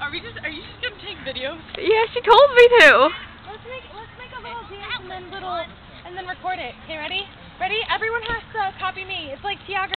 Are we just? Are you just gonna take videos? Yeah, she told me to. Let's make let's make a little dance and then little and then record it. Okay, ready? Ready? Everyone has to copy me. It's like Tiago.